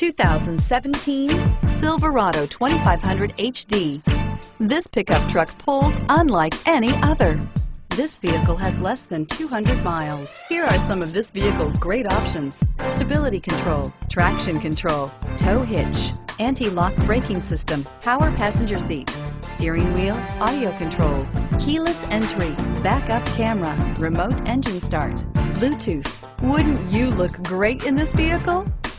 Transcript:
2017 Silverado 2500 HD. This pickup truck pulls unlike any other. This vehicle has less than 200 miles. Here are some of this vehicle's great options. Stability control, traction control, tow hitch, anti-lock braking system, power passenger seat, steering wheel, audio controls, keyless entry, backup camera, remote engine start, Bluetooth. Wouldn't you look great in this vehicle?